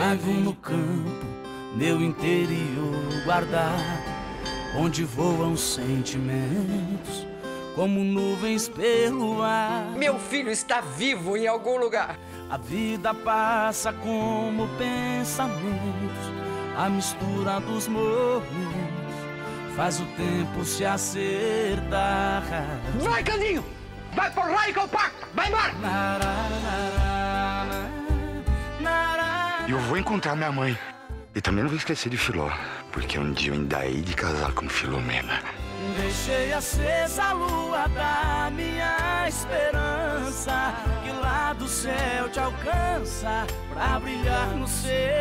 Vivo no campo, meu interior guardado, onde voam sentimentos como nuvens pelo ar. Meu filho está vivo em algum lugar. A vida passa como pensamentos, a mistura dos momentos faz o tempo se acertar. Vai, Candinho! Vai por Radical Park! Vai embora! E eu vou encontrar minha mãe. E também não vou esquecer de Filó, porque um dia eu ainda hei de casar com Filomena. Deixei acesa a lua da minha esperança Que lá do céu te alcança Pra brilhar no olhar